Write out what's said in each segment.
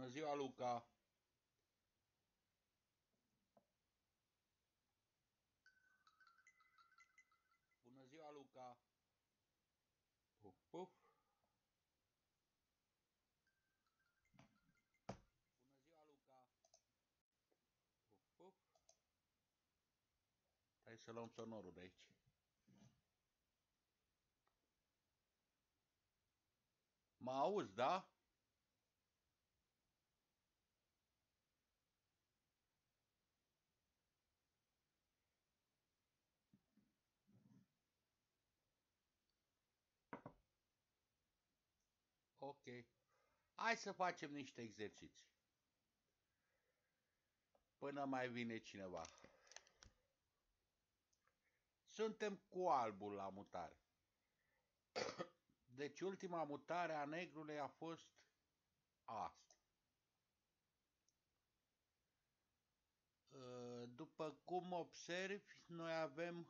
Bună ziua, Luca! Bună ziua, Luca! Puf, puf! Bună ziua, Luca! Puf, puf! Hai să luăm sonorul de aici. Mă auzi, da? Ok. Hai să facem niște exerciții. Până mai vine cineva. Suntem cu albul la mutare. Deci ultima mutare a negrului a fost asta. După cum observi, noi avem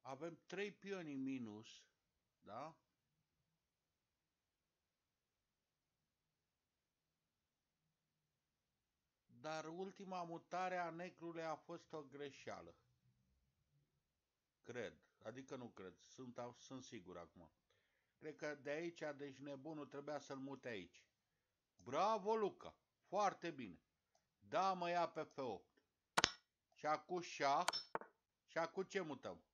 avem trei pioni minus da? Dar ultima mutare a negrului a fost o greșeală. Cred. Adică nu cred. Sunt, sunt sigur acum. Cred că de aici, deci nebunul trebuia să-l mute aici. Bravo, Luca! Foarte bine. Da, mă ia pe F8. Și acum șah. Și acum ce mutăm?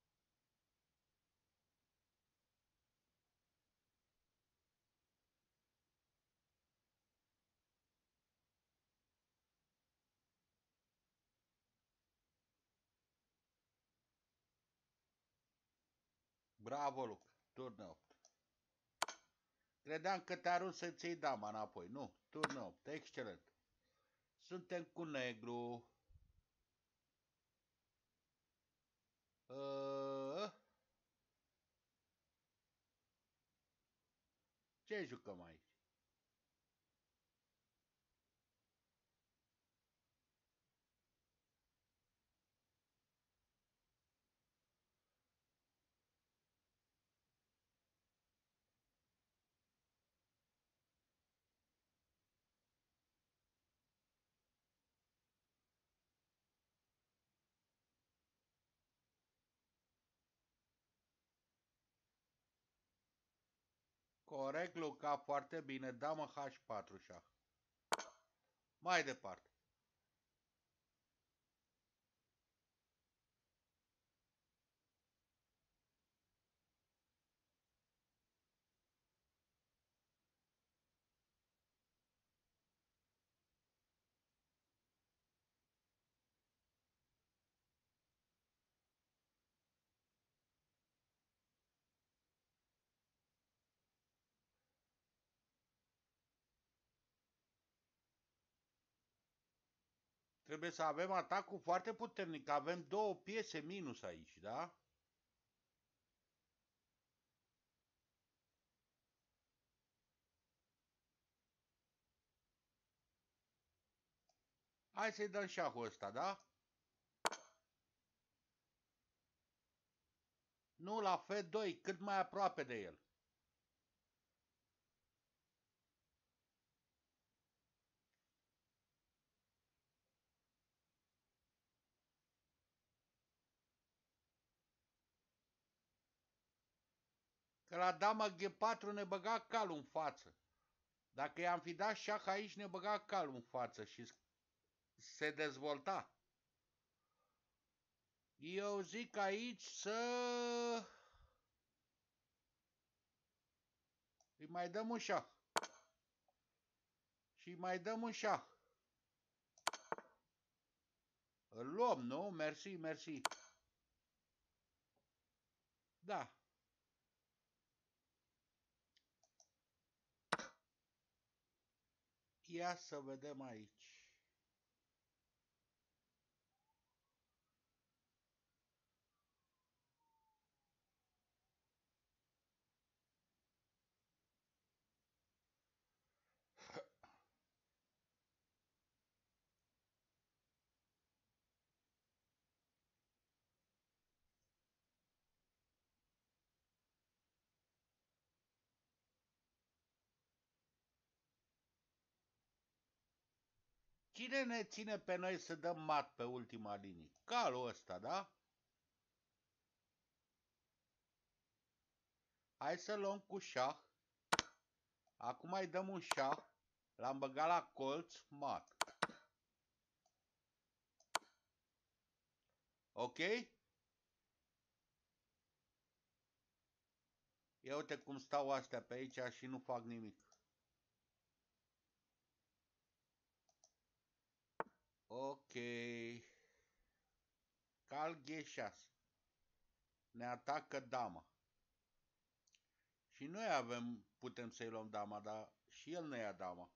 Bravo, Luca. Turn 8. Credeam că te arunc să-ți iei dama înapoi. Nu, turn 8. Excelent. Suntem cu negru. Uh... Ce jucăm aici? Corect, Luca, foarte bine. Damă H4 șah. Mai departe. Trebuie să avem atacul foarte puternic. Avem două piese minus aici, da? Hai să-i dăm șahul ăsta, da? Nu, la F2, cât mai aproape de el. Că la dama G4 ne băga calul în față. Dacă i-am fi dat șah aici, ne băga calul în față și se dezvolta. Eu zic aici să... Îi mai dăm un șah. Și mai dăm un șah. Îl luăm, nu? Mersi, mersi. Da. Ia să vedem aici. Cine ne ține pe noi să dăm mat pe ultima linie? Calul ăsta, da? Hai să luăm cu șah. Acum îi dăm un șah. L-am băgat la colț, mat. Ok? Ia uite cum stau astea pe aici și nu fac nimic. Ok. Cal G6. Ne atacă dama. Și noi avem, putem să-i luăm dama, dar și el ne ia dama.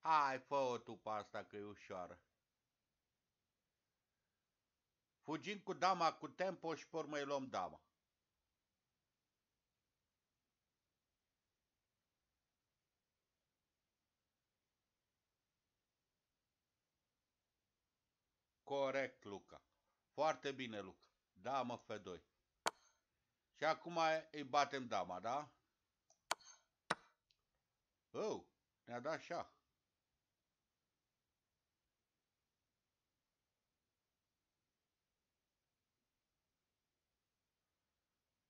Hai, fă-o tu pe asta că e ușoară. Fugim cu dama cu tempo și pe urmă îi luăm dama. Corect, Luca. Foarte bine, Luca. Damă F2. Și acum îi batem dama, da? Oh, ne-a dat șah.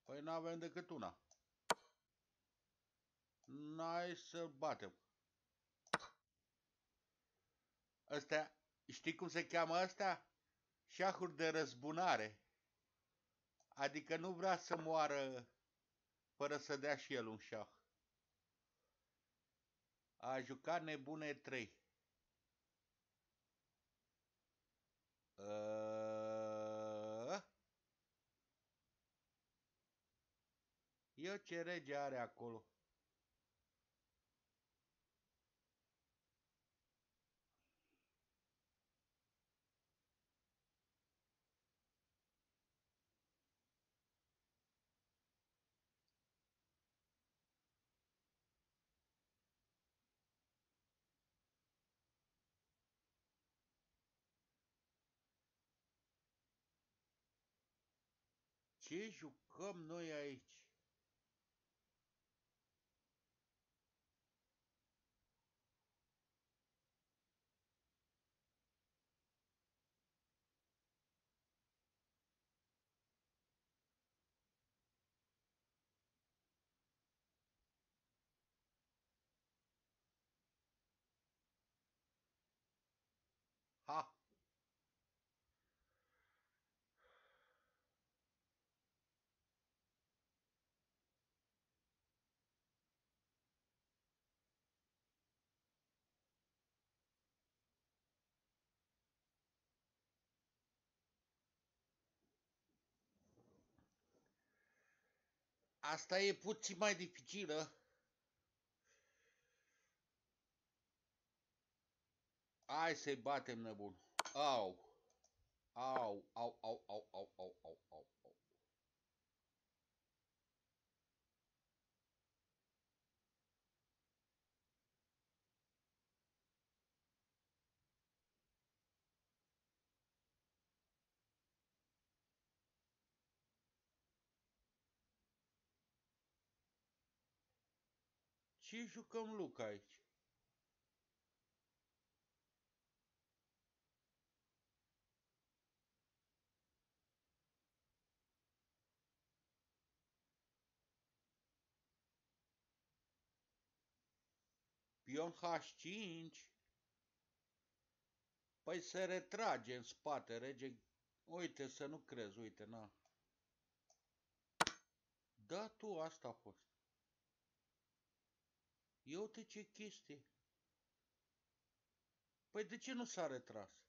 Păi n-avem decât una. N-ai să batem. Astea, știi cum se cheamă asta? Șahuri de răzbunare. Adică nu vrea să moară fără să dea și el un șah. A jucat nebune 3. Uh... Eu ce rege are acolo? Ce jucăm noi aici? Ha! Asta e puțin mai dificilă. Hai să-i batem nebun. Au. Au, au, au, au, au, au, au, au, au. Ce jucăm Luca aici? Pion H5. Păi se retrage în spate, rege. Uite, să nu crezi, uite, na. Da, tu, asta a fost. Ia uite ce chestie. Păi de ce nu s-a retras?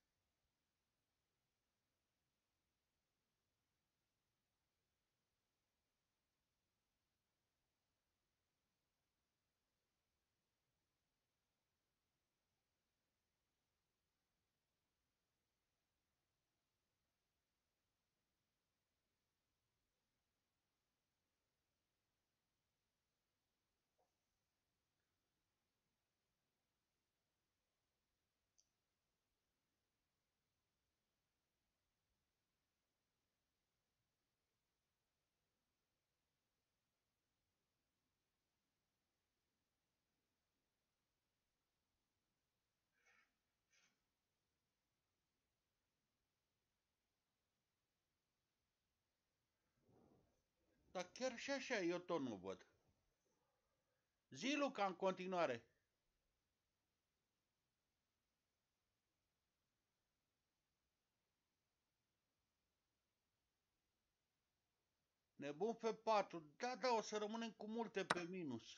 Dar chiar și așa eu tot nu văd. Zi, Luca, în continuare. Nebun pe 4. Da, da, o să rămânem cu multe pe minus.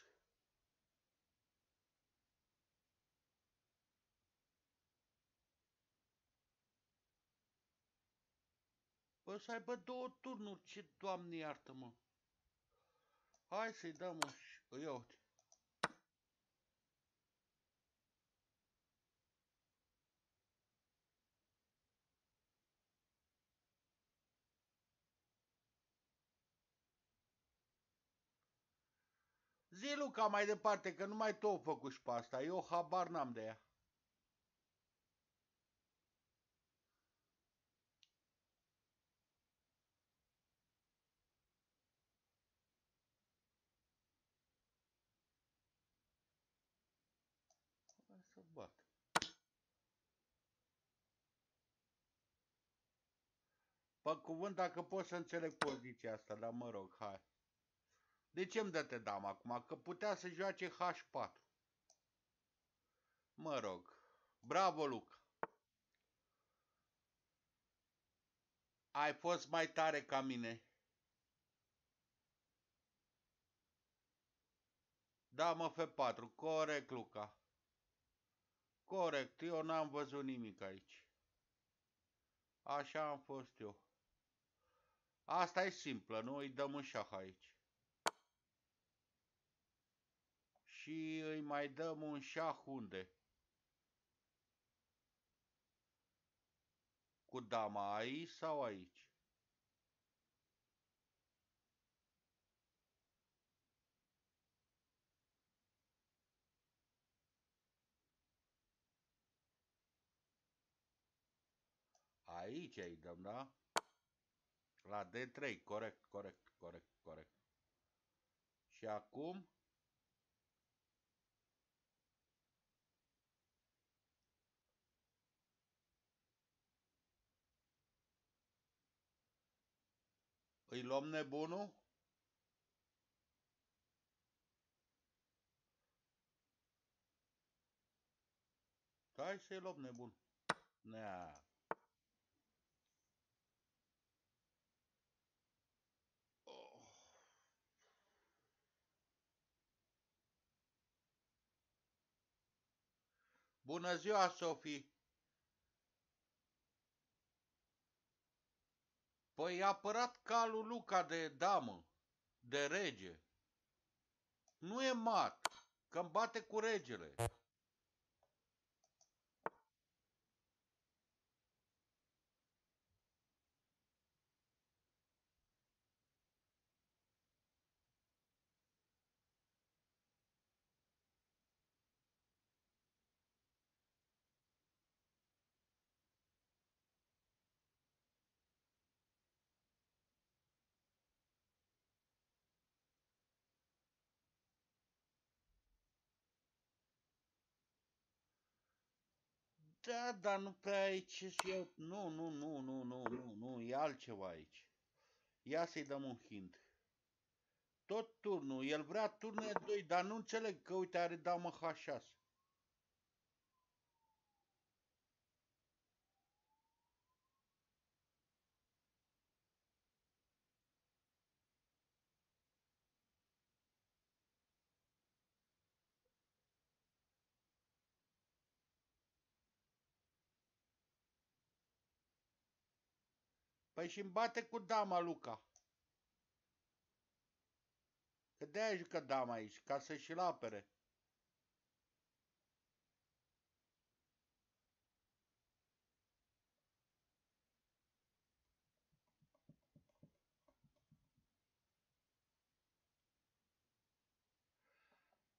O să aibă două turnuri, ce doamne iartă-mă. Hai să-i dăm o... Ia uite. Zi, Luca, mai departe, că numai tu o făcut și pe asta. Eu habar n-am de ea. Hai să bat. Pe cuvânt, dacă pot să înțeleg poziția asta, dar mă rog, hai. De ce îmi dă-te dama acum? Că putea să joace H4. Mă rog. Bravo, Luca. Ai fost mai tare ca mine. Da, mă, F4. Corect, Luca. Corect. Eu n-am văzut nimic aici. Așa am fost eu. Asta e simplă, nu? Îi dăm în șah aici. și îi mai dăm un șah unde? Cu dama aici sau aici? Aici îi dăm, da? La D3, corect, corect, corect, corect. Și acum Îi luăm nebunul? Hai să-i luăm nebun. Nea. Bună ziua, Sofie! Păi a apărat calul Luca de damă, de rege. Nu e mat, că îmi bate cu regele. Da, dar nu pe aici și eu... Nu, nu, nu, nu, nu, nu, nu, e altceva aici. Ia să-i dăm un hint. Tot turnul, el vrea turnul 2, dar nu înțeleg că, uite, are damă H6. Păi și-mi bate cu dama, Luca. Că de-aia jucă dama aici, ca să-și-l apere.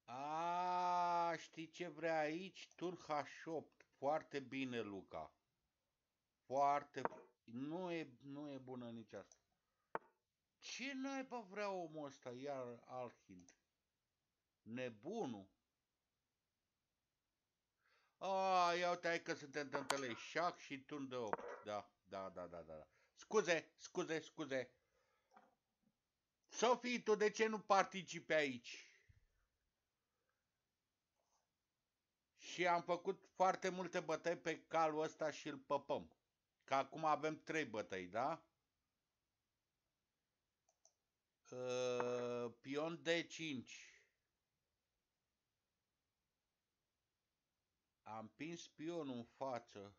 A, știi ce vrea aici? Turn H8. Foarte bine, Luca. Foarte nu e, nu e bună nici asta. Ce naiba vrea omul ăsta, iar Alhind? Nebunul? A, ia uite că suntem întâlnit șac și turn de 8. Da, da, da, da, da. Scuze, scuze, scuze. Sofie, tu de ce nu participi aici? Și am făcut foarte multe bătăi pe calul ăsta și îl păpăm. Că acum avem trei bătăi, da? Uh, pion D5. Am pins pionul în față.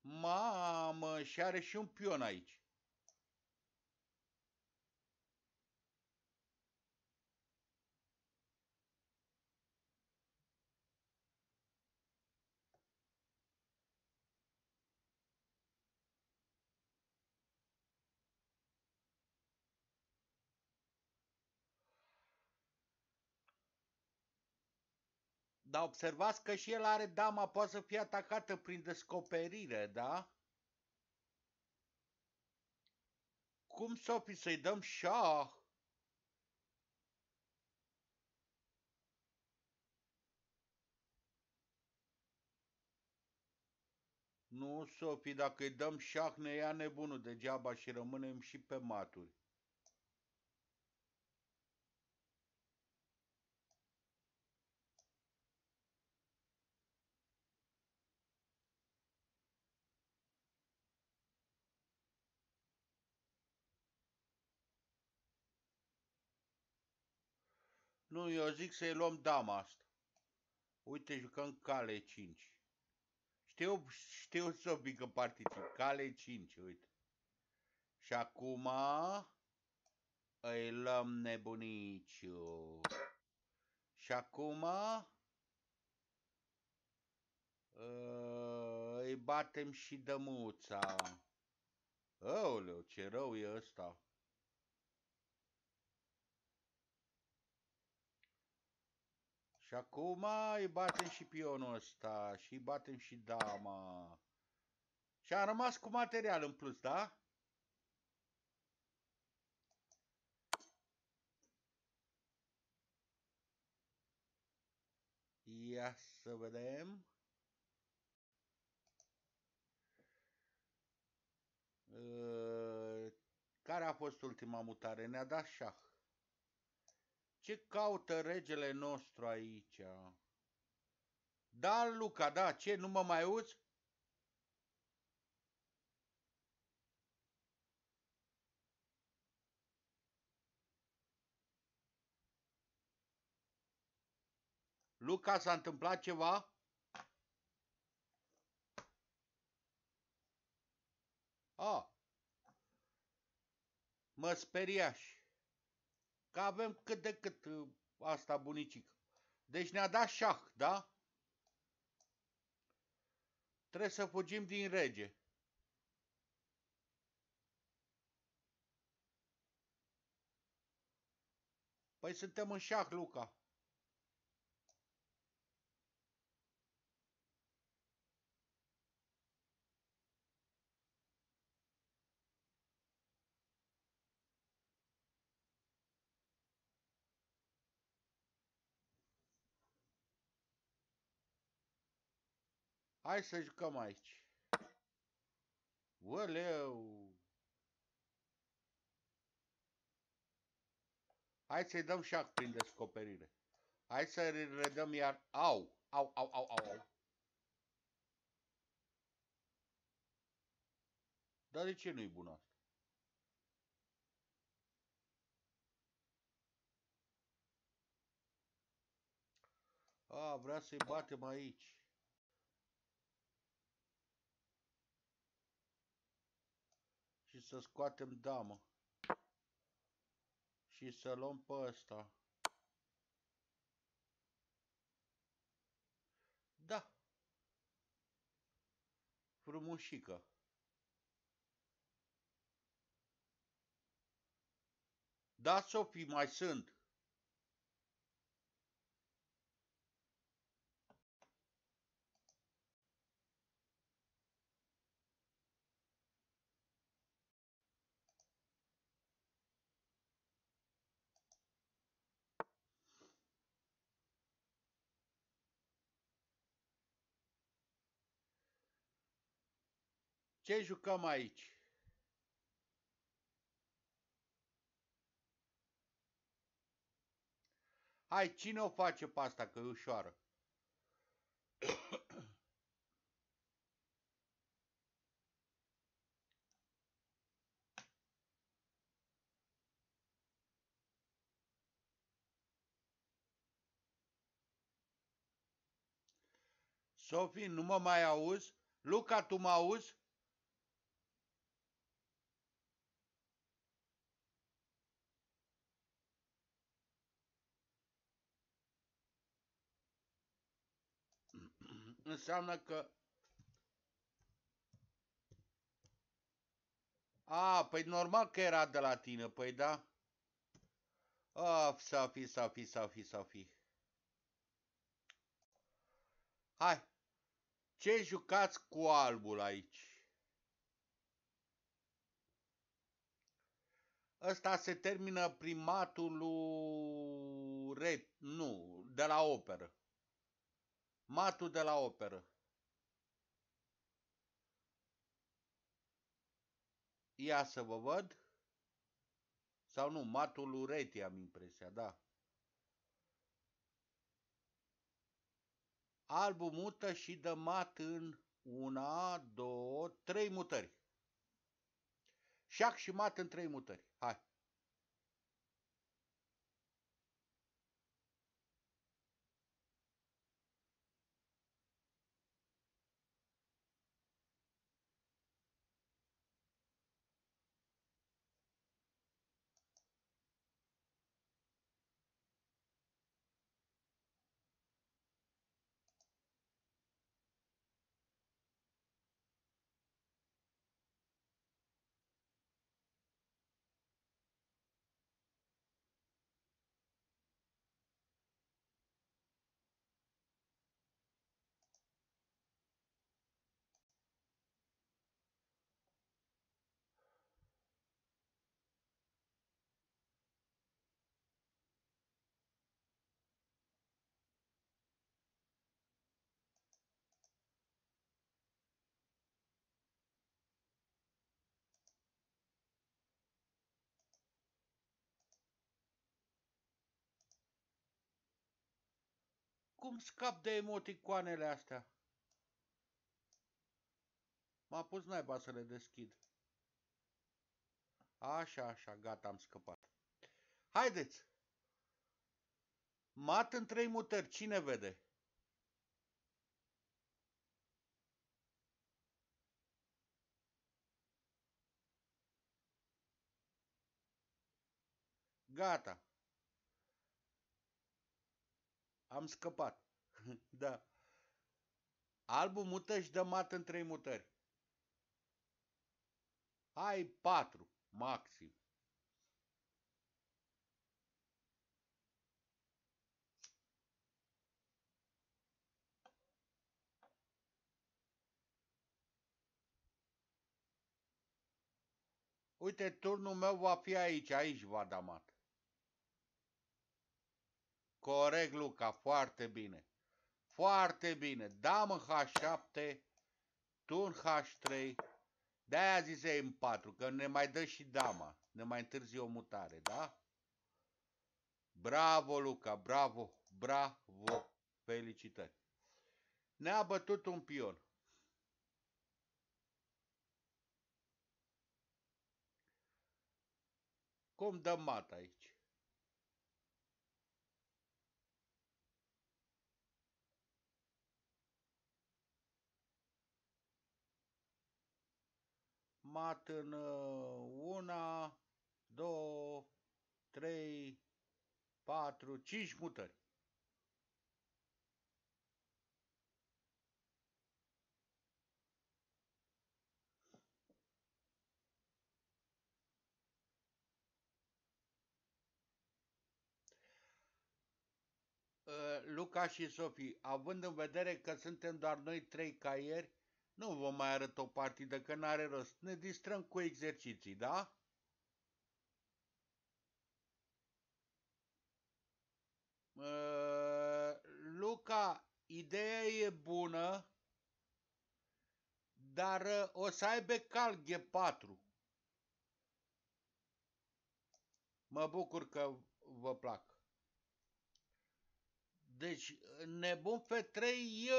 Mamă, și are și un pion aici. Dar observați că și el are dama, poate să fie atacată prin descoperire, da? Cum, Sophie, să-i dăm șah? Nu, Sophie, dacă îi dăm șah, ne ia nebunul degeaba și rămânem și pe maturi. Nu, eu zic să-i luăm dama asta. Uite, jucăm cale 5. Știu, știu să că particip. Cale 5, uite. Și acum îi luăm nebuniciu. Și acum îi batem și dămuța. Aoleu, ce rău e ăsta. Acum îi batem și pionul ăsta și îi batem și dama. Și am rămas cu material în plus, da? Ia să vedem. Uh, care a fost ultima mutare? Ne-a dat șah. Ce caută regele nostru aici? Da, Luca, da, ce, nu mă mai auzi? Luca, s-a întâmplat ceva? A, mă speriași că avem cât de cât uh, asta bunicică. Deci ne-a dat șah, da? Trebuie să fugim din rege. Păi suntem în șah, Luca. Hai să jucăm aici. Oleu! Hai să-i dăm șac prin descoperire. Hai să redăm iar... Au! Au, au, au, au, au. Dar de ce nu-i bună asta? A, vrea să-i batem aici. Să scoatem damă. Și să luăm pe ăsta. Da. Frumușică. Da, Sofie, mai sunt. Ce jucăm aici? Hai, cine o face pe asta, că e ușoară? Sofie, nu mă mai auzi? Luca, tu mă auzi? Înseamnă că... A, păi normal că era de la tine, păi da? Of, să fi, să fi, să fi, să fi. Hai, ce jucați cu albul aici? Ăsta se termină primatul lui Red, nu, de la operă. Matul de la operă. Ia să vă văd. Sau nu, matul lui Reti am impresia, da. Albul mută și dă mat în una, două, trei mutări. Șac și mat în trei mutări. Hai. Cum scap de emoticoanele astea? M-a pus naiba să le deschid. Așa, așa, gata, am scăpat. Haideți! Mat în trei mutări, cine vede? Gata. Am scăpat. da. Albul mută și dă mat în trei mutări. Hai patru, maxim. Uite, turnul meu va fi aici, aici va da mat. Corect, Luca, foarte bine. Foarte bine. Dam în H7, tu în H3. De-aia zise în 4, că ne mai dă și dama. Ne mai întârzi o mutare, da? Bravo, Luca, bravo, bravo. Felicitări. Ne-a bătut un pion. Cum dăm mat aici? Mat în uh, una, două, trei, patru, cinci mutări. Uh, Luca și Sofie, având în vedere că suntem doar noi trei caieri, nu vom mai arăta o partidă, că n-are rost. Ne distrăm cu exerciții, da? Uh, Luca, ideea e bună, dar uh, o să aibă cal G4. Mă bucur că vă plac. Deci, nebun F3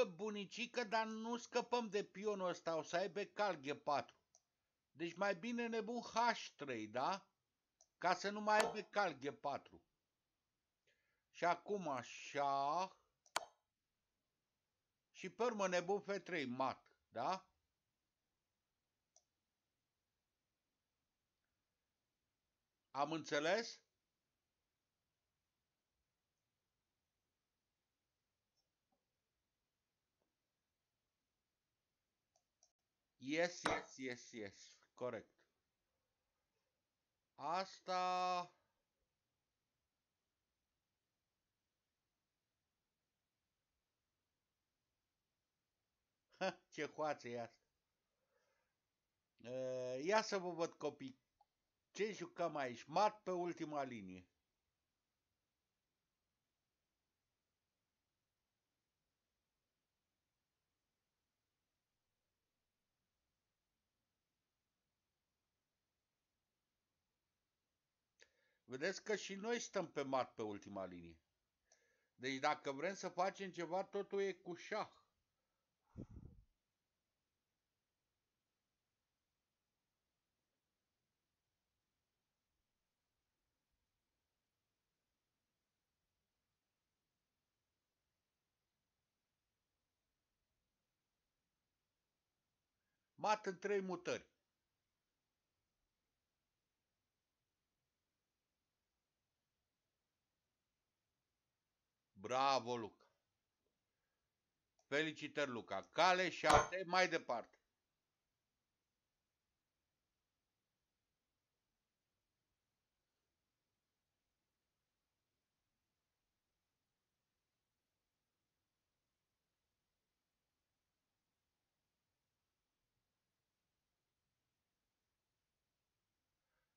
e bunicică, dar nu scăpăm de pionul ăsta, o să aibă cal G4. Deci mai bine nebun H3, da? Ca să nu mai aibă cal G4. Și acum așa. Și pe urmă nebun F3, mat, da? Am înțeles? Yes, yes, yes, yes. Corect. Asta... Ha, ce hoață e asta. Ia să vă văd copii. Ce jucăm aici? Mat pe ultima linie. Vedeți că și noi stăm pe mat pe ultima linie. Deci dacă vrem să facem ceva, totul e cu șah. Mat în trei mutări. Bravo, Luca! Felicitări, Luca! Cale 7, mai departe.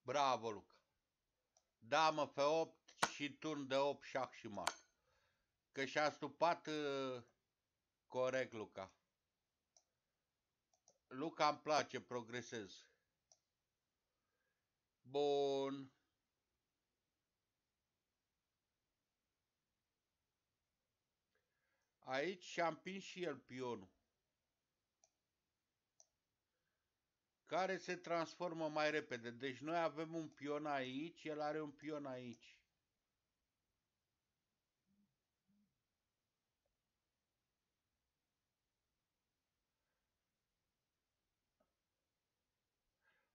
Bravo, Luca! Damă pe 8 și turn de 8 șah și mat. Că și-a stupat uh, corect, Luca. Luca îmi place, progresez. Bun. Aici și-a împins și el pionul. Care se transformă mai repede. Deci noi avem un pion aici, el are un pion aici.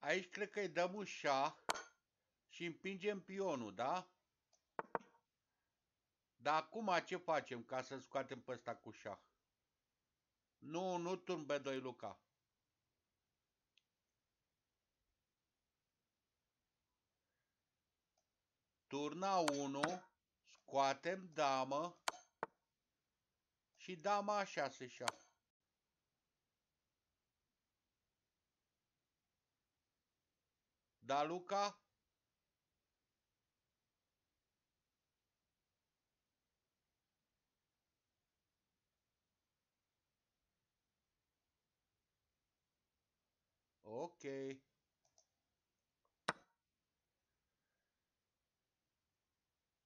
Aici cred că îi dăm un șah și împingem pionul, da? Dar acum ce facem ca să scoatem pe ăsta cu șah? Nu, nu turn B2 Luca. Turna 1, scoatem damă și dama 6 Da, Luca? Ok.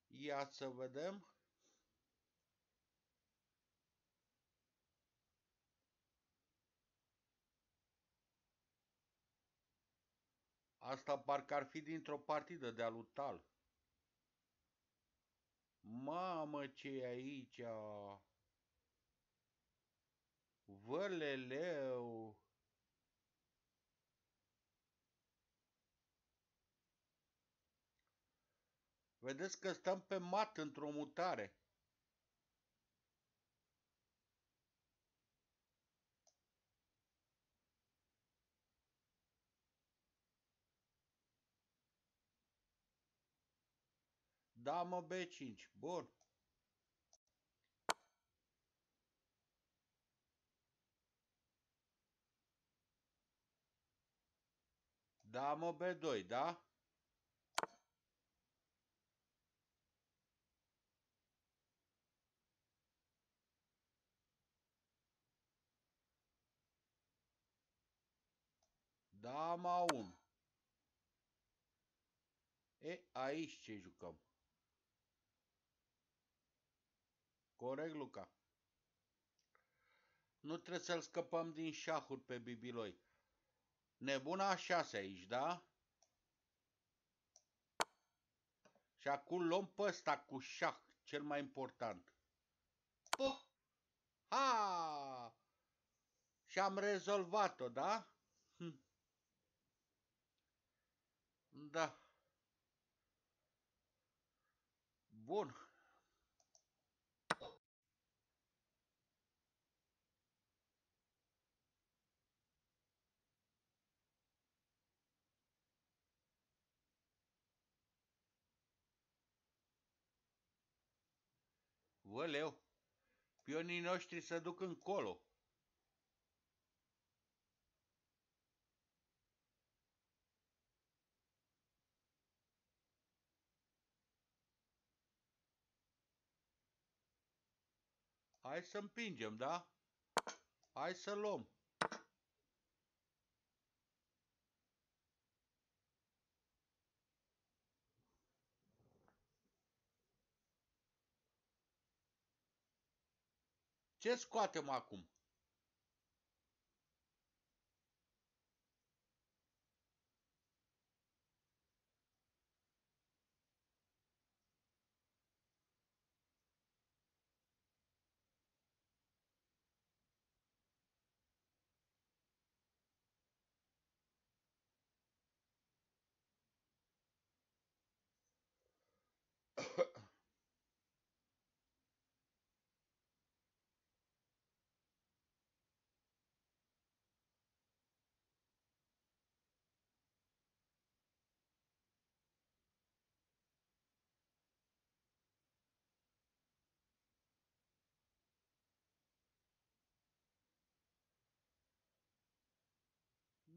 Ia să vedem. Asta parcă ar fi dintr-o partidă de alutal. Mamă, ce e aici? Văleleu! Vedeți că stăm pe mat într-o mutare. Da, mă, B5. Bun. Da, mă, B2, da? Da, mă, 1. E, aici ce jucăm? Corect, Luca. Nu trebuie să-l scăpăm din șahuri pe Bibiloi. Nebuna șase aici, da? Și acum luăm pe ăsta cu șah, cel mai important. Puh! Ha! Și am rezolvat-o, da? Hm. Da. Bun. Văleu, pionii noștri se duc încolo. Hai să împingem, da? Hai să luăm. Ce scoatem acum?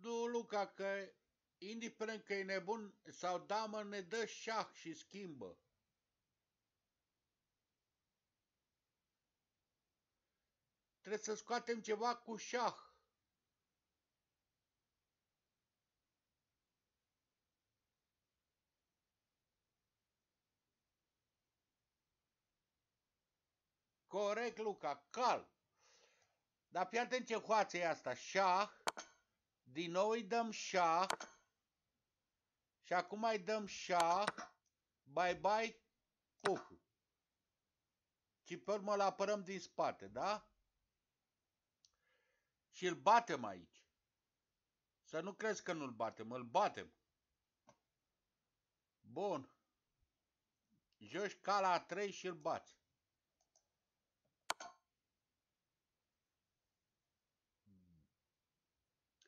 Nu, Luca, că indiferent că e nebun sau damă, ne dă șah și schimbă. Trebuie să scoatem ceva cu șah. Corect, Luca, cal. Dar fii atent ce hoață e asta. Șah, din nou îi dăm șah. Și acum mai dăm șah. Bye bye, puf. Și pe urmă îl apărăm din spate, da? Și îl batem aici. Să nu crezi că nu-l batem, îl batem. Bun. Joci ca la 3 și îl bați.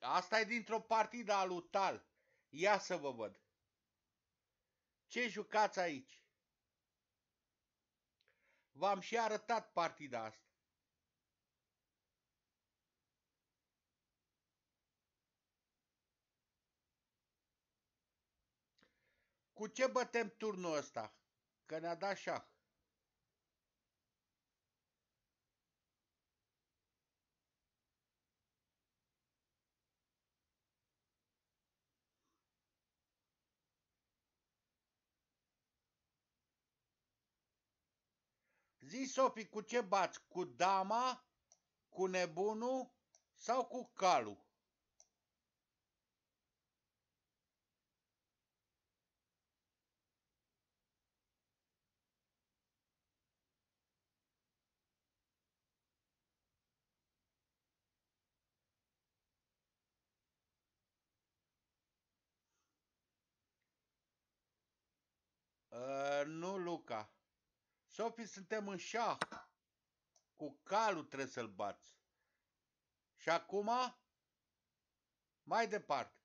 Asta e dintr-o partidă a lui Tal. Ia să vă văd. Ce jucați aici? V-am și arătat partida asta. Cu ce bătem turnul ăsta? Că ne-a dat șah. Zi, Sofi, cu ce bați? Cu dama? Cu nebunul? Sau cu calul? Uh, nu, Luca. Sofie, suntem în șah. Cu calul trebuie să-l bați. Și acum, mai departe.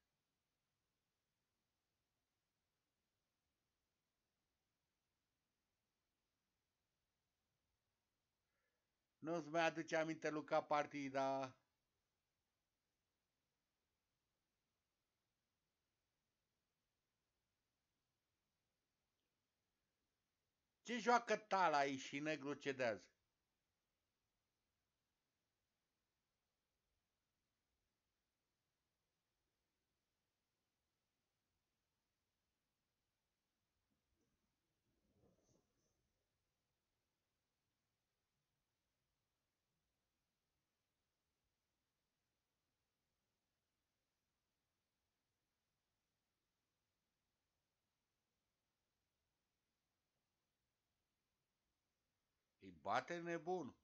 Nu-ți mai aduce aminte, Luca, partida Ce joacă tala aici și negru cedează? Bate nebun.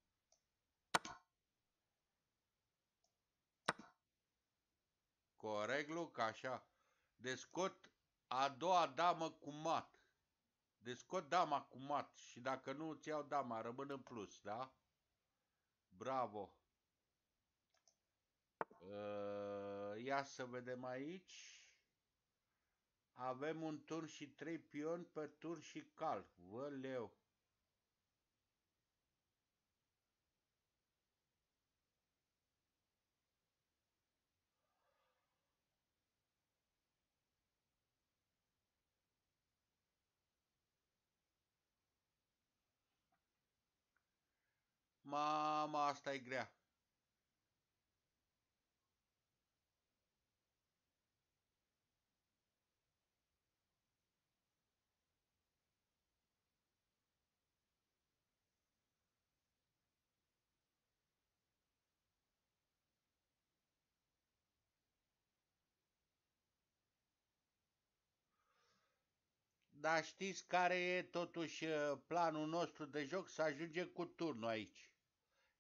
Corect, Luca, așa. Descot a doua damă cu mat. Descot dama cu mat și dacă nu îți iau dama, rămân în plus, da? Bravo. Uh, ia să vedem aici. Avem un turn și trei pioni pe turn și cal. Vă leu. Mama, asta e grea. Dar știți care e totuși uh, planul nostru de joc? Să ajungem cu turnul aici.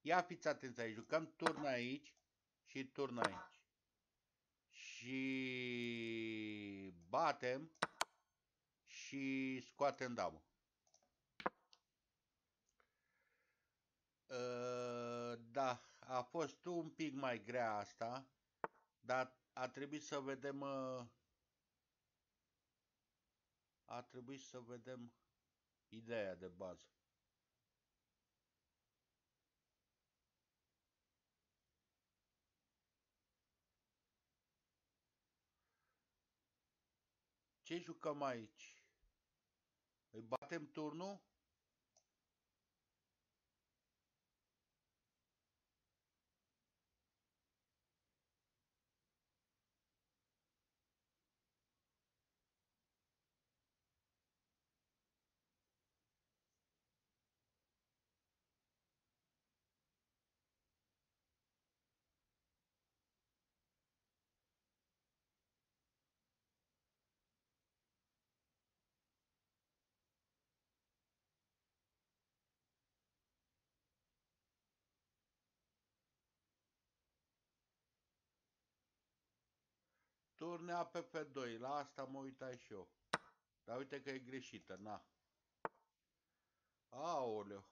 Ia fiți atenți aici. Jucăm turn aici și turn aici. Și batem și scoatem damă. Uh, da, a fost un pic mai grea asta, dar a trebuit să vedem uh, a trebuit să vedem ideea de bază. Ce jucăm aici? Îi batem turnul? Turnea pe F2, la asta mă uitai și eu. Dar uite că e greșită, na. Aoleu.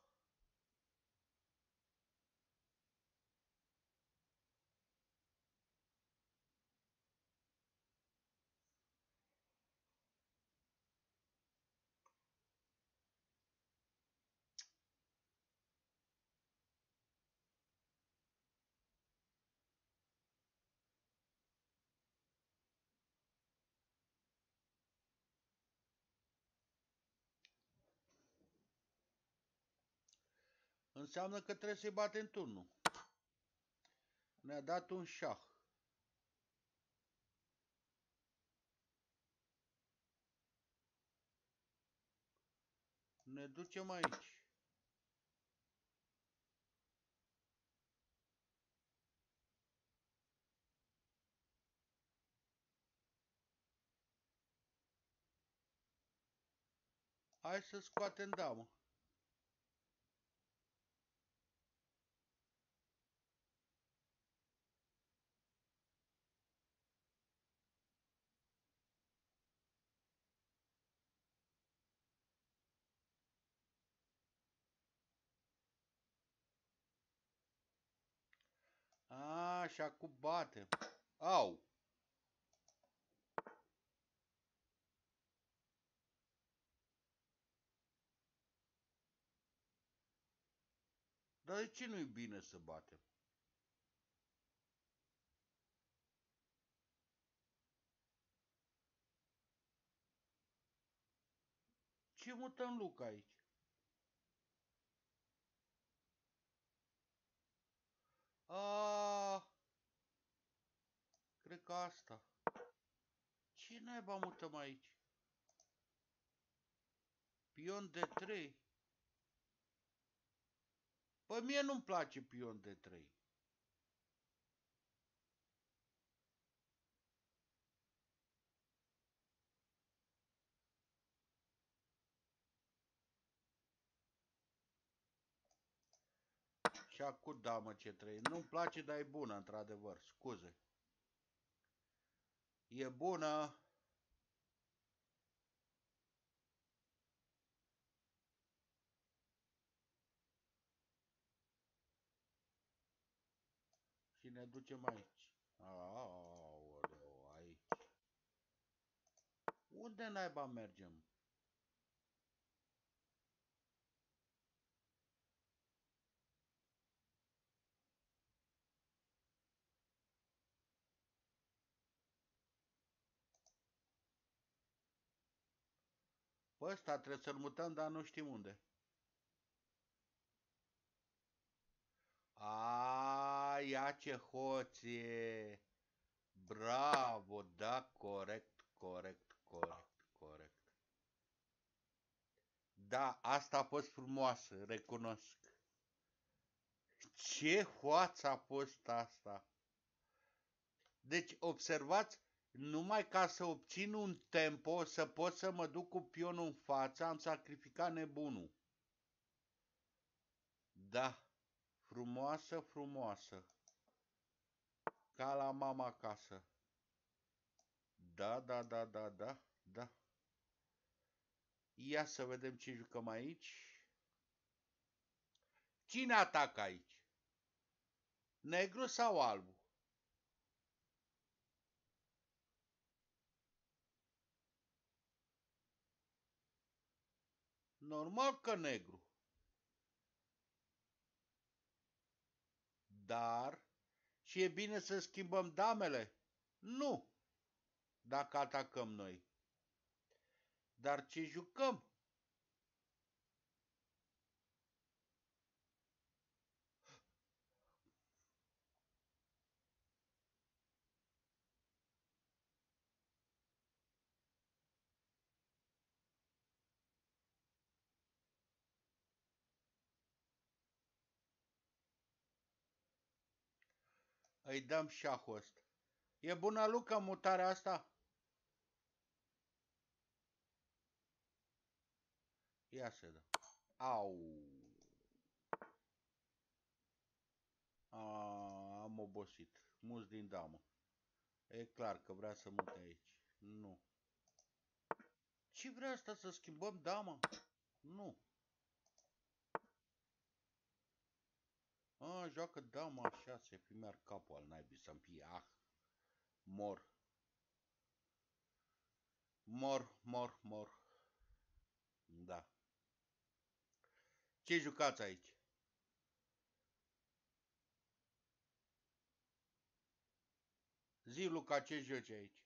Înseamnă că trebuie să-i batem turnul. Ne-a dat un șah. Ne ducem aici. Hai să scoatem damă. Așa, cu bate. Au! Dar de ce nu-i bine să batem? Ce mutăm Luca aici? A, cred că asta. Ce naiba mutăm aici? Pion de 3. Păi mie nu-mi place pion de 3. Și acum da, mă, ce trei. Nu-mi place, dar e bună, într-adevăr. Scuze. E bună. Și ne ducem aici. Aoleu, aici. Unde naiba mergem? Pe ăsta trebuie să-l mutăm, dar nu știm unde. A, ia ce hoție! Bravo, da, corect, corect, corect, corect. Da, asta a fost frumoasă, recunosc. Ce hoață a fost asta! Deci, observați, numai ca să obțin un tempo, să pot să mă duc cu pionul în față, am sacrificat nebunul. Da, frumoasă, frumoasă. Ca la mama acasă. Da, da, da, da, da, da. Ia să vedem ce jucăm aici. Cine atacă aici? Negru sau albu? Normal că negru. Dar și e bine să schimbăm damele? Nu, dacă atacăm noi. Dar ce jucăm? Îi dăm șahul ăsta. E bună, Luca, mutarea asta? Ia să dă. Au. A, am obosit. Mus din damă. E clar că vrea să mute aici. Nu. Ce vrea asta să schimbăm dama? Nu. A, joacă dama așa, se primear capul al naibii să-mi fie. Ah, mor. Mor, mor, mor. Da. Ce jucați aici? Zi, Luca, ce joci aici?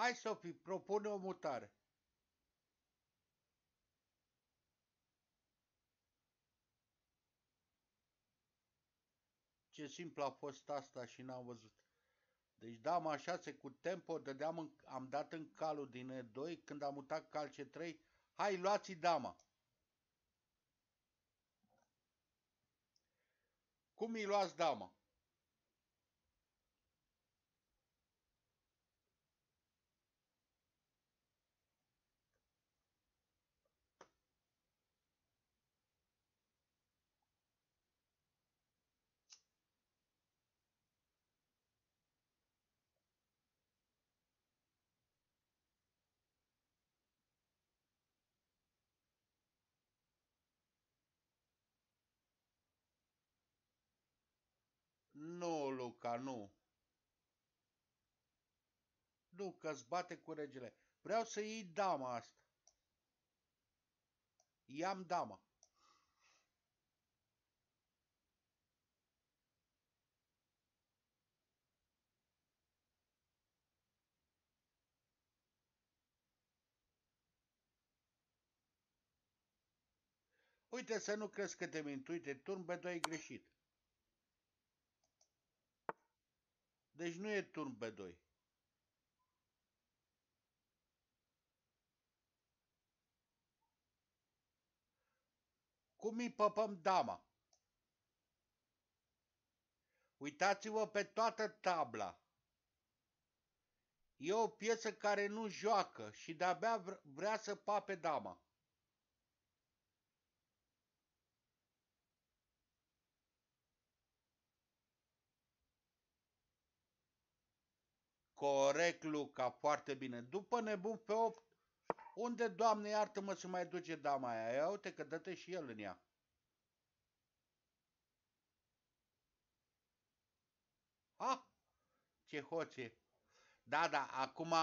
Hai, Sofie, propune o mutare. Ce simplu a fost asta și n-am văzut. Deci dama 6 cu tempo, dădeam în, am dat în calul din E2, când am mutat cal C3, hai luați dama. Cum îi luați dama? Nu, Luca, nu. Nu, că-ți bate cu regele. Vreau să iei dama asta. I-am dama. Uite să nu crezi că te mint. Uite, turn B2 greșit. Deci nu e turn B2. Cum îi păpăm dama? Uitați-vă pe toată tabla. E o piesă care nu joacă și de-abia vrea să pape dama. Corect, Luca, foarte bine. După nebun pe 8, unde, Doamne, iartă-mă, să mai duce dama aia? Ia uite că dă și el în ea. Ha? Ce hoție. Da, da, acum,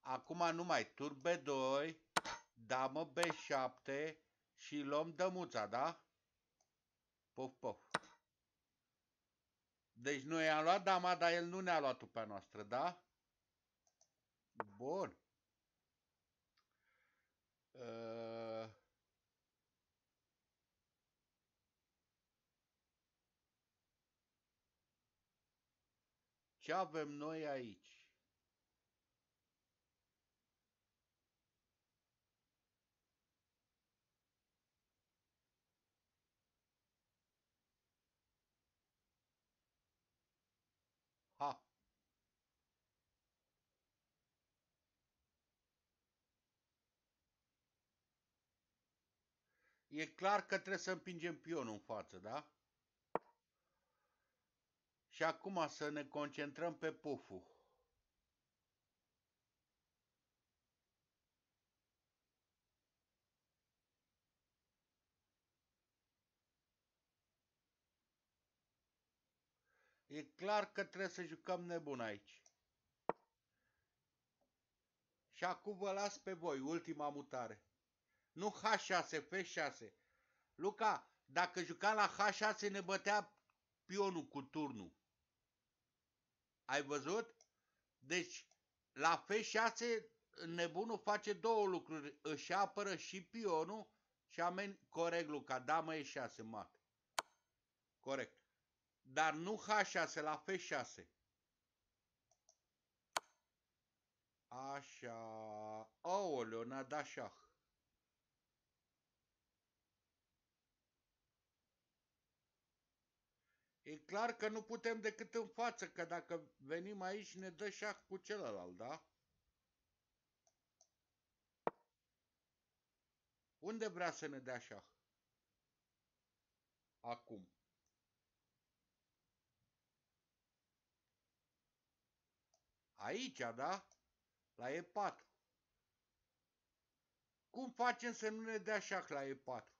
acum numai tur B2, damă B7 și luăm dămuța, da? Puf, puf. Deci noi am luat dama, dar el nu ne-a luat-o pe noastră, da? Bun. Uh... Ce avem noi aici? E clar că trebuie să împingem pionul în față, da? Și acum să ne concentrăm pe puful. E clar că trebuie să jucăm nebun aici. Și acum vă las pe voi, ultima mutare. Nu H6, F6. Luca, dacă jucam la H6 ne bătea pionul cu turnul. Ai văzut? Deci, la F6 nebunul face două lucruri. Își apără și pionul și amen... Corect, Luca, da mă e 6, mat. Corect. Dar nu H6, la F6. Așa. Aoleo, n-a dat șah. E clar că nu putem decât în față, că dacă venim aici ne dă șah cu celălalt, da? Unde vrea să ne dea șah? Acum. Aici, da? La E4. Cum facem să nu ne dea șah la E4?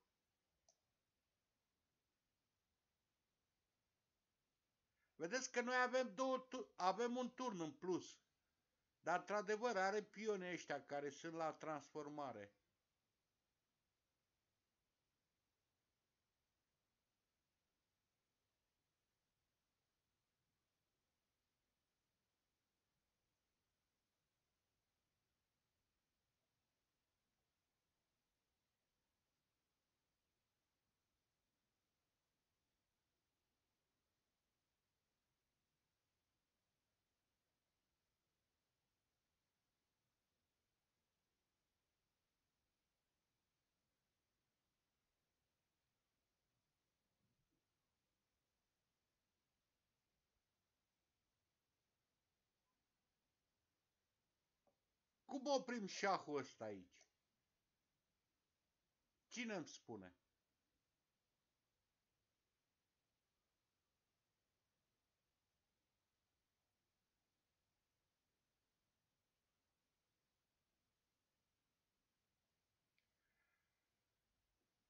Vedeți că noi avem, două, avem un turn în plus. Dar, într-adevăr, are pionii ăștia care sunt la transformare. Cum oprim șahul ăsta aici? Cine îmi spune?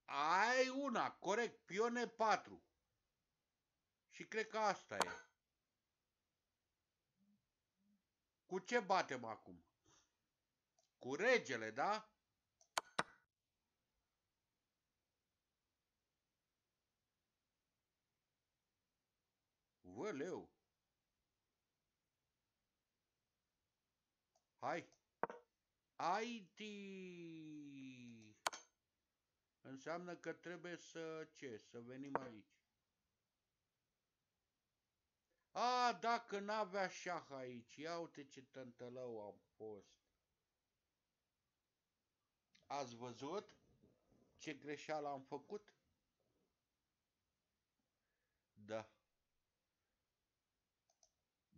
Ai una, corect, pione 4. Și cred că asta e. Cu ce batem acum? Cu regele, da? Văleu. Hai. Ai ti. Înseamnă că trebuie să ce? Să venim aici. A, dacă n-avea șah aici, ia uite ce tântălău am fost. Ați văzut ce greșeală am făcut? Da.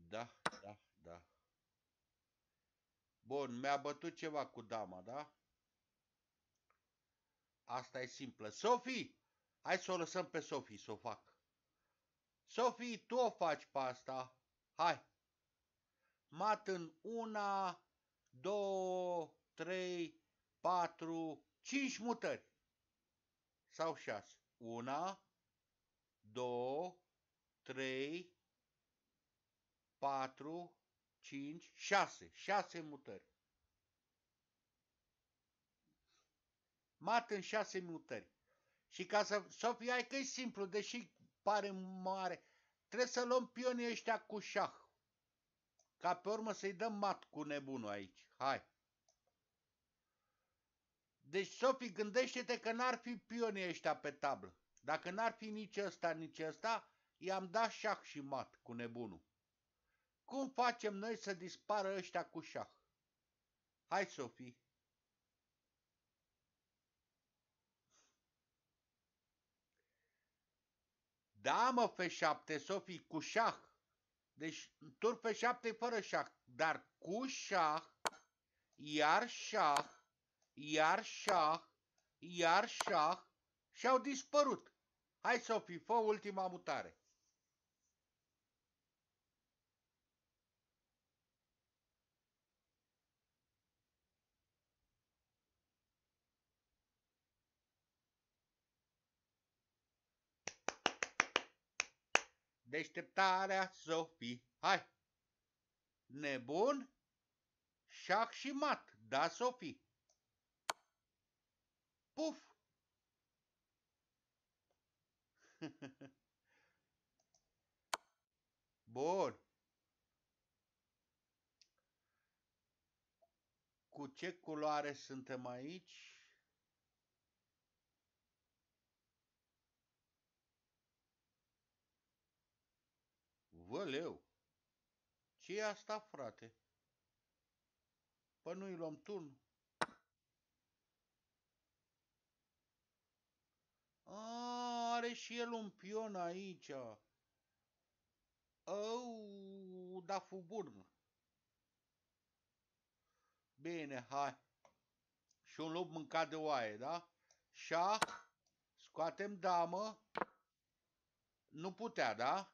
Da, da, da. Bun, mi-a bătut ceva cu dama, da? Asta e simplă. Sofie, hai să o lăsăm pe Sofie să o fac. Sofie, tu o faci pe asta. Hai. Mat în una, două, trei, patru, cinci mutări. Sau șase. Una, două, trei, patru, cinci, șase. Șase mutări. mat în șase minutări. Și ca să, Sofia, ai că e simplu, deși pare mare, trebuie să luăm pionii ăștia cu șah. Ca pe urmă să-i dăm mat cu nebunul aici. Hai. Deci, Sofie, gândește-te că n-ar fi pionii ăștia pe tablă. Dacă n-ar fi nici ăsta, nici ăsta, i-am dat șah și mat cu nebunul. Cum facem noi să dispară ăștia cu șah? Hai, Sofie. Da, mă, F7, Sofie, cu șah. Deci, tur F7 fără șah, dar cu șah, iar șah, iar șah, iar șah și-au dispărut. Hai, Sofie, fă ultima mutare. Deșteptarea Sofie. Hai! Nebun? Șac și mat, da, Sofie? Puf! Bun. Cu ce culoare suntem aici? Văleu! ce e asta, frate? Păi nu-i luăm turn. A, are și el un pion aici. Oh, da fu bun. Bine, hai. Și un lup mâncat de oaie, da? Șah, scoatem damă. Nu putea, da?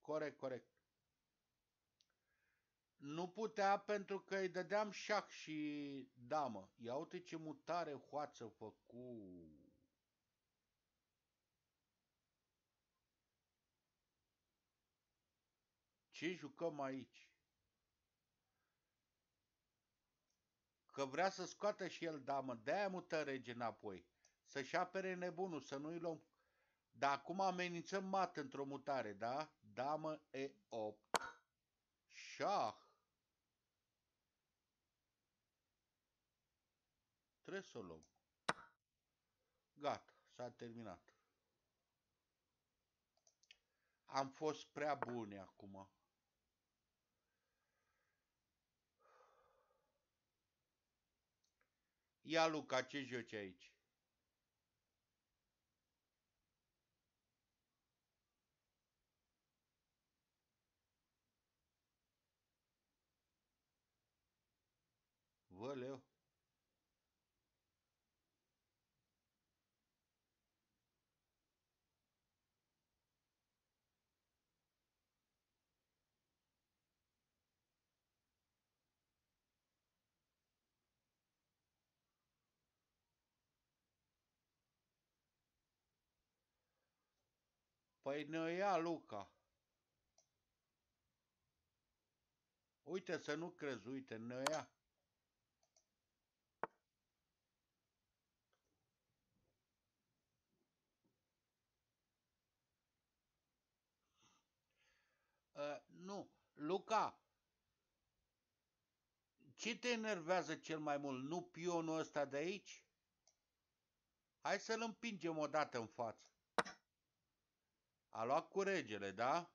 Corect, corect. Nu putea pentru că îi dădeam șac și damă. Ia uite ce mutare hoață făcu. Ce jucăm aici? Că vrea să scoată și el damă, de-aia mută rege înapoi. Să-și apere nebunul, să nu-i luăm dar acum amenințăm mat într-o mutare, da? Damă E8. Șah. Trebuie să o luăm. Gata, s-a terminat. Am fost prea buni acum. Ia Luca, ce joci aici? Valeu. Păi ne ia Luca. Uite să nu crezi, uite, ne ia. Uh, nu, Luca, ce te enervează cel mai mult? Nu pionul ăsta de aici? Hai să-l împingem o dată în față. A luat cu regele, da?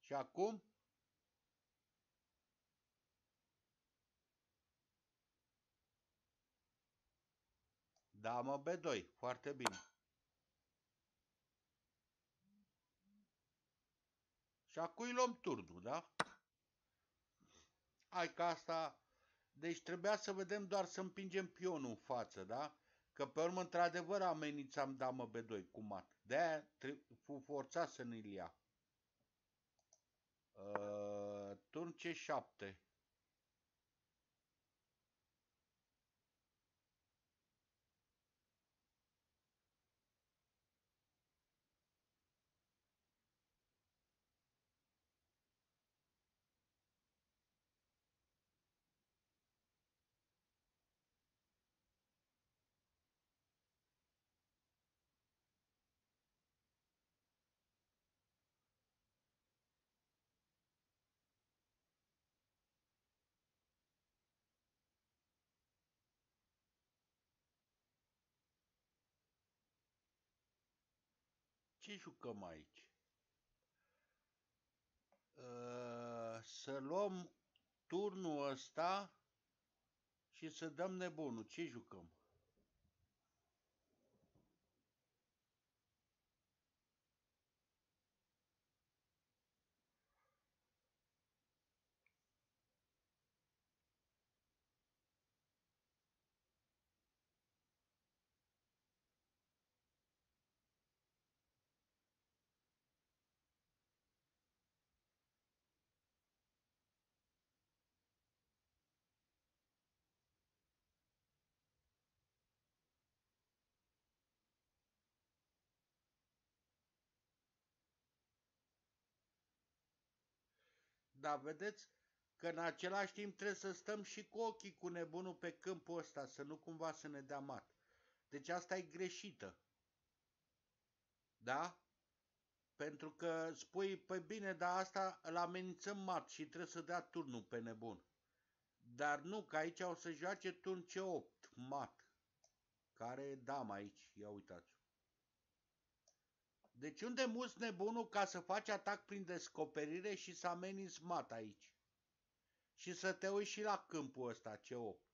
Și acum? Da, mă, B2. Foarte bine. Și acum îi luăm turnul, da? Hai că asta... Deci trebuia să vedem doar să împingem pionul în față, da? Că pe urmă, într-adevăr, amenințam damă B2 cu mat. De-aia fu forțat să ne-l ia. Uh, turn C7. Ce jucăm aici? Uh, să luăm turnul ăsta și să dăm nebunul. Ce jucăm? Dar vedeți că în același timp trebuie să stăm și cu ochii cu nebunul pe câmpul ăsta, să nu cumva să ne dea mat. Deci asta e greșită. Da? Pentru că spui, păi bine, dar asta îl amenințăm mat și trebuie să dea turnul pe nebun. Dar nu, că aici o să joace turn C8, mat. Care e dama aici, ia uitați. Deci unde muți nebunul ca să faci atac prin descoperire și să ameninți mat aici? Și să te uiți și la câmpul ăsta, C8.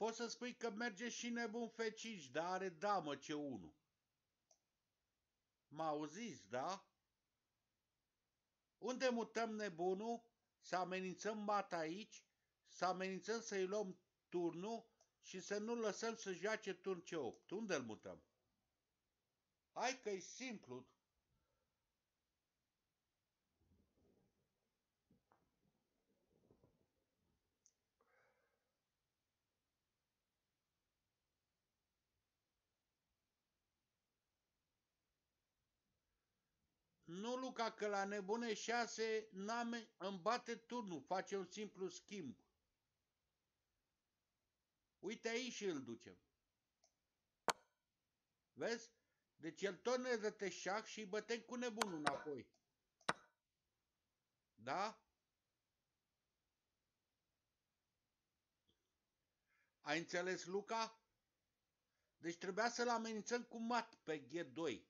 Poți să spui că merge și nebun fecici, dar are damă ce 1. M auziți, da? Unde mutăm nebunul? Să amenințăm mata aici? Să amenințăm să-i luăm turnul și să nu lăsăm să joace turn C8. Unde îl mutăm? Hai că e simplu. Nu, Luca, că la nebune 6 n-am, îmi bate turnul, face un simplu schimb. Uite aici și îl ducem. Vezi? Deci el tot ne dă șah și îi bătem cu nebunul înapoi. Da? Ai înțeles, Luca? Deci trebuia să-l amenințăm cu mat pe G2.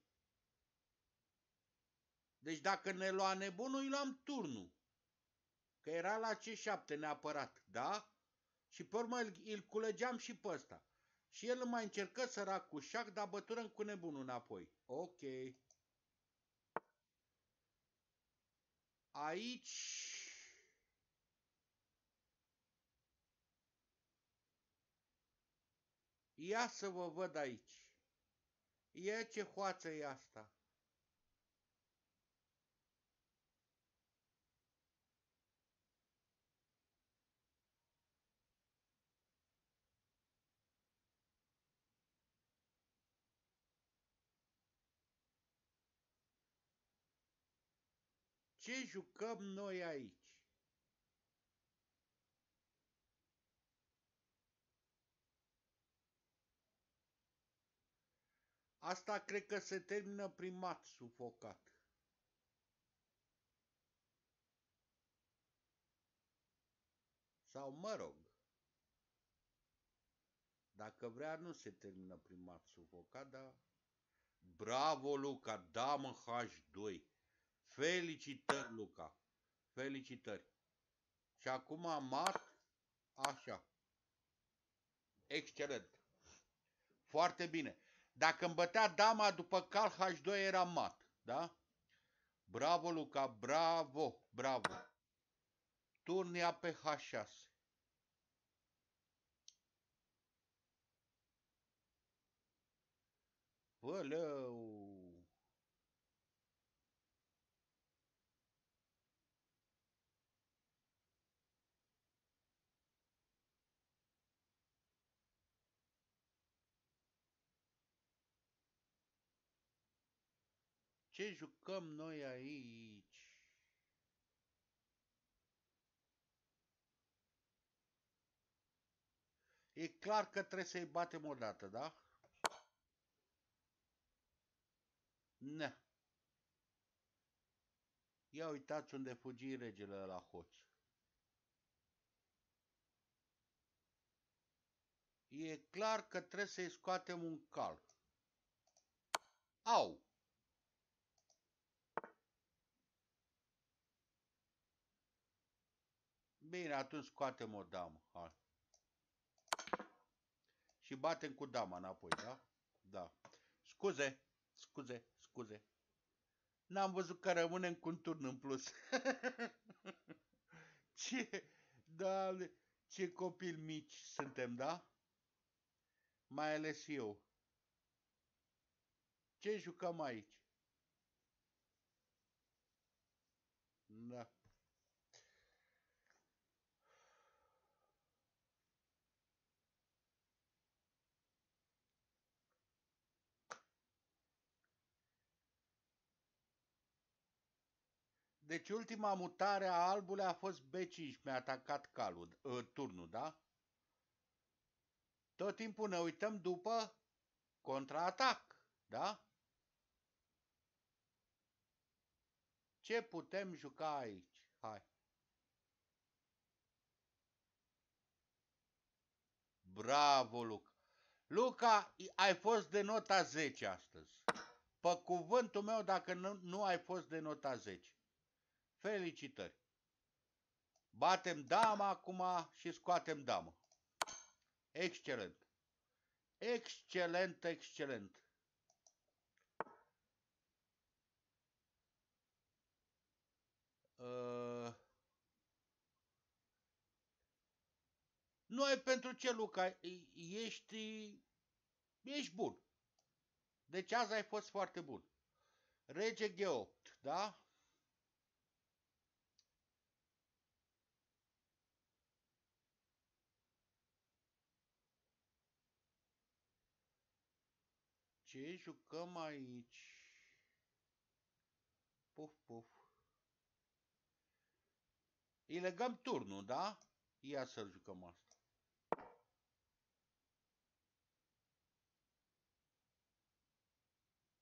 Deci dacă ne lua nebunul, îi luam turnul. Că era la C7 neapărat, da? Și pe urmă îl, îl culegeam și pe ăsta. Și el mai încercă să cu șac, dar băturăm cu nebunul înapoi. Ok. Aici... Ia să vă văd aici. E ce hoață e asta. Ce jucăm noi aici? Asta cred că se termină prin mat sufocat. Sau mă rog, dacă vrea nu se termină prin mat sufocat, dar... Bravo, Luca, damă H2. Felicitări, Luca. Felicitări. Și acum mat, așa. Excelent. Foarte bine. Dacă îmi bătea dama după cal H2 era mat, da? Bravo, Luca, bravo, bravo. Turnia pe H6. Vălău! Ce jucăm noi aici? E clar că trebuie să-i batem o dată, da? Ne. Ia uitați unde fugi regele la hoț. E clar că trebuie să-i scoatem un cal. Au! Bine, atunci scoatem o damă. Hai. Și batem cu dama înapoi, da? Da. Scuze, scuze, scuze. N-am văzut că rămânem cu un turn în plus. ce, da, ce copil mici suntem, da? Mai ales eu. Ce jucăm aici? Da. Deci ultima mutare a albului a fost B5, mi-a atacat calul, uh, turnul, da? Tot timpul ne uităm după contraatac, da? Ce putem juca aici? Hai. Bravo, Luca. Luca, ai fost de nota 10 astăzi. Pe cuvântul meu, dacă nu, nu ai fost de nota 10. Felicitări! Batem dama acum și scoatem damă. Excelent! Excelent, excelent! Uh... Noi pentru ce, Luca? Ești, ești bun. Deci azi ai fost foarte bun. Rege G8, da? Ce jucăm aici? Puf, puf. Îi legăm turnul, da? Ia să-l jucăm asta.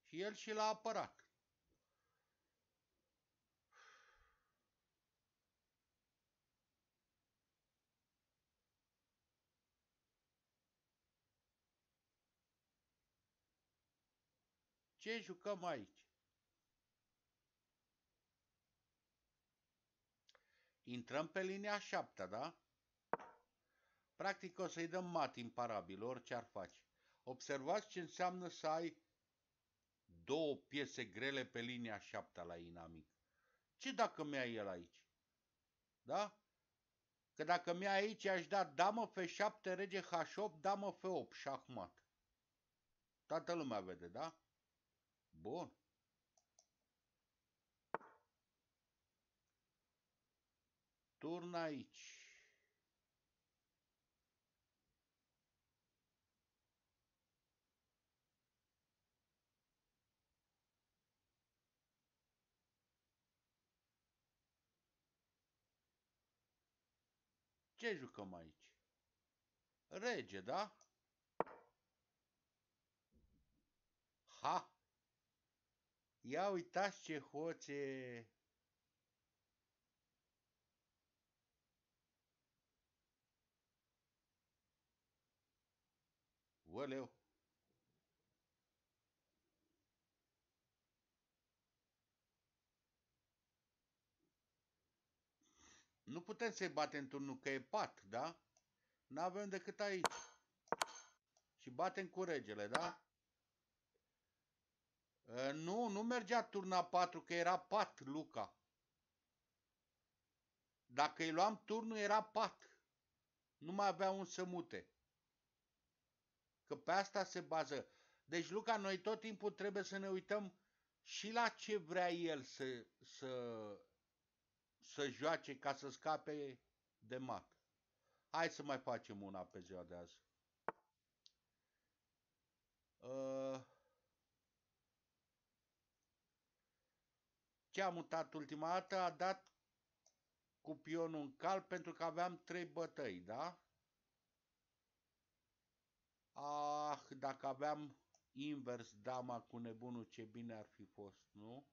Și el și l-a apărat. Ce jucăm aici? Intrăm pe linia 7, da? Practic o să-i dăm mat imparabil, orice ar face. Observați ce înseamnă să ai două piese grele pe linia 7 la inamic. Ce dacă mi-a el aici? Da? Că dacă mi-a aici, aș da damă F7, rege H8, damă F8, șahmat. Toată lumea vede, da? Bun. Turn aici. Ce jucăm aici? Rege, da? Ha! Ia uitați ce hoțe... Oleu! Nu putem să-i batem turnul, că e pat, da? N-avem decât aici. Și batem cu regele, da? Uh, nu, nu mergea turna 4, că era pat, Luca. Dacă îi luam turnul, era pat. Nu mai avea un să mute. Că pe asta se bază. Deci, Luca, noi tot timpul trebuie să ne uităm și la ce vrea el să, să, să joace ca să scape de mat. Hai să mai facem una pe ziua de azi. Uh, ce am mutat ultima dată a dat cu pionul în cal pentru că aveam trei bătăi, da? Ah, dacă aveam invers dama cu nebunul, ce bine ar fi fost, nu?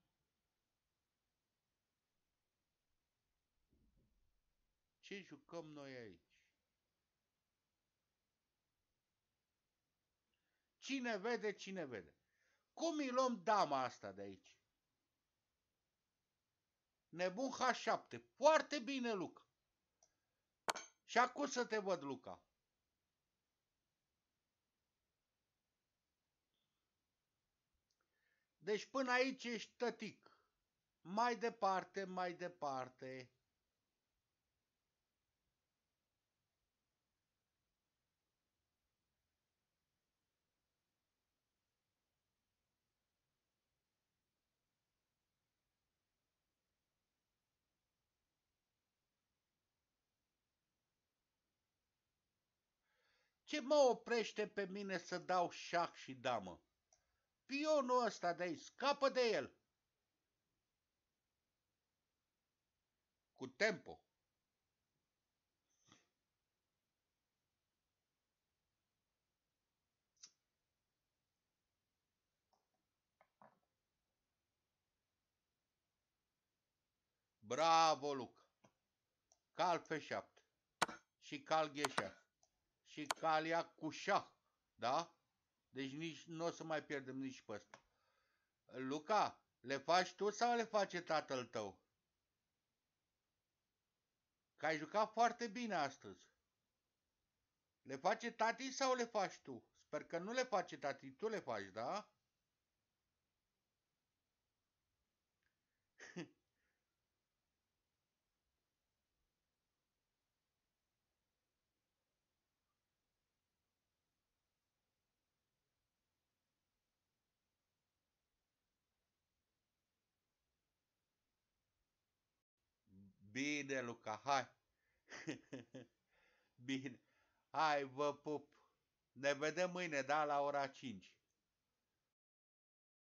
Ce jucăm noi aici? Cine vede, cine vede. Cum îi luăm dama asta de aici? Nebun H7. Foarte bine, Luca. Și acum să te văd, Luca. Deci până aici ești tătic. Mai departe, mai departe. Ce mă oprește pe mine să dau șah și damă? Pionul ăsta de aici, scapă de el. Cu tempo. Bravo, Luca. Cal pe șapte. Și cal gheșat. Și calia cu șah. Da? Deci nici nu o să mai pierdem nici pe ăsta. Luca, le faci tu sau le face tatăl tău? Că ai jucat foarte bine astăzi. Le face tati sau le faci tu? Sper că nu le face tati, tu le faci, da? Bine, Luca, hai. Bine. Hai, vă pup. Ne vedem mâine, da, la ora 5.